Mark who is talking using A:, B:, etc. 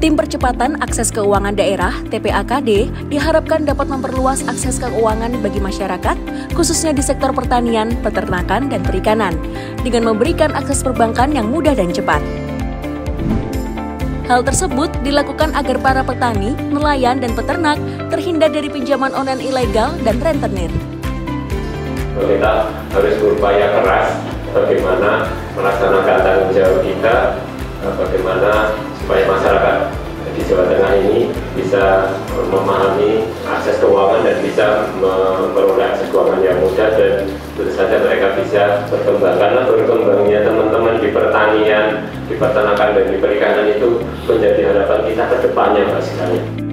A: Tim Percepatan Akses Keuangan Daerah (TPAKD) diharapkan dapat memperluas akses keuangan bagi masyarakat, khususnya di sektor pertanian, peternakan, dan perikanan, dengan memberikan akses perbankan yang mudah dan cepat. Hal tersebut dilakukan agar para petani, nelayan, dan peternak terhindar dari pinjaman online ilegal dan rentenir.
B: Kita harus berupaya keras bagaimana melaksanakan tanggung jawab kita, bagaimana Tengah ini bisa memahami akses keuangan dan bisa memperoleh akses keuangan yang mudah dan tentu saja mereka bisa berkembang karena berkembangnya teman-teman di pertanian, di peternakan dan di perikanan itu menjadi harapan kita ke depannya Mas sekali.